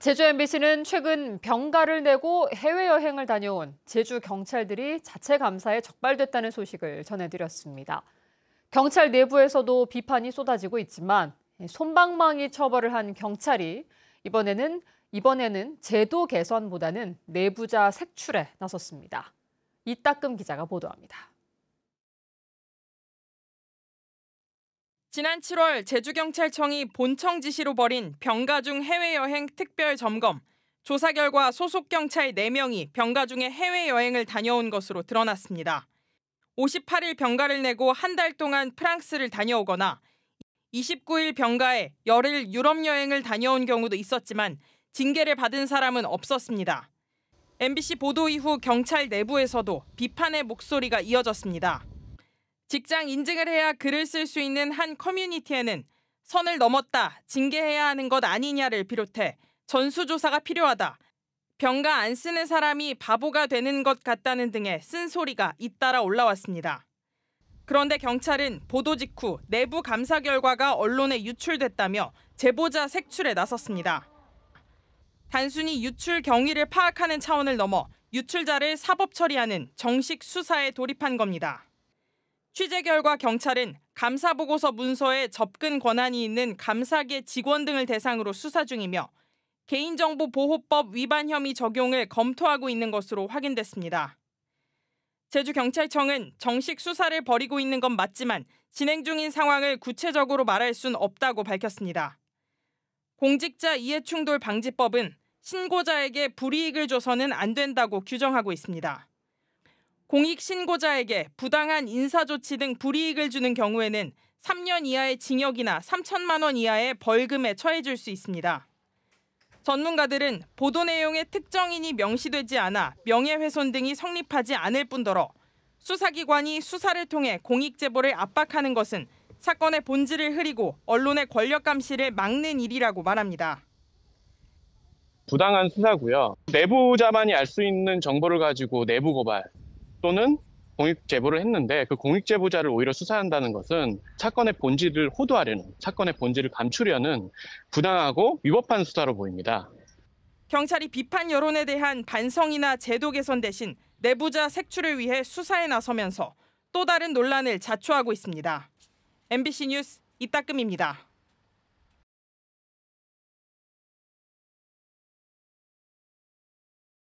제주 MBC는 최근 병가를 내고 해외여행을 다녀온 제주 경찰들이 자체 감사에 적발됐다는 소식을 전해드렸습니다. 경찰 내부에서도 비판이 쏟아지고 있지만 손방망이 처벌을 한 경찰이 이번에는 이번에는 제도 개선보다는 내부자 색출에 나섰습니다. 이따금 기자가 보도합니다. 지난 7월 제주경찰청이 본청 지시로 벌인 병가 중 해외여행 특별 점검. 조사 결과 소속 경찰 4명이 병가 중에 해외여행을 다녀온 것으로 드러났습니다. 58일 병가를 내고 한 달 동안 프랑스를 다녀오거나 29일 병가에 열흘 유럽 여행을 다녀온 경우도 있었지만 징계를 받은 사람은 없었습니다. MBC 보도 이후 경찰 내부에서도 비판의 목소리가 이어졌습니다. 직장 인증을 해야 글을 쓸 수 있는 한 커뮤니티에는 선을 넘었다, 징계해야 하는 것 아니냐를 비롯해 전수조사가 필요하다, 병가 안 쓰는 사람이 바보가 되는 것 같다는 등의 쓴소리가 잇따라 올라왔습니다. 그런데 경찰은 보도 직후 내부 감사 결과가 언론에 유출됐다며 제보자 색출에 나섰습니다. 단순히 유출 경위를 파악하는 차원을 넘어 유출자를 사법 처리하는 정식 수사에 돌입한 겁니다. 취재 결과 경찰은 감사 보고서 문서에 접근 권한이 있는 감사계 직원 등을 대상으로 수사 중이며 개인정보보호법 위반 혐의 적용을 검토하고 있는 것으로 확인됐습니다. 제주경찰청은 정식 수사를 벌이고 있는 건 맞지만 진행 중인 상황을 구체적으로 말할 순 없다고 밝혔습니다. 공직자 이해충돌 방지법은 신고자에게 불이익을 줘서는 안 된다고 규정하고 있습니다. 공익 신고자에게 부당한 인사 조치 등 불이익을 주는 경우에는 3년 이하의 징역이나 3천만 원 이하의 벌금에 처해질 수 있습니다. 전문가들은 보도 내용의 특정인이 명시되지 않아 명예훼손 등이 성립하지 않을 뿐더러 수사기관이 수사를 통해 공익 제보를 압박하는 것은 사건의 본질을 흐리고 언론의 권력 감시를 막는 일이라고 말합니다. 부당한 수사고요. 내부자만이 알 수 있는 정보를 가지고 내부 고발 또는 공익 제보를 했는데 그 공익 제보자를 오히려 수사한다는 것은 사건의 본질을 호도하려는 사건의 본질을 감추려는 부당하고 위법한 수사로 보입니다. 경찰이 비판 여론에 대한 반성이나 제도 개선 대신 내부자 색출을 위해 수사에 나서면서 또 다른 논란을 자초하고 있습니다. MBC 뉴스 이따금입니다.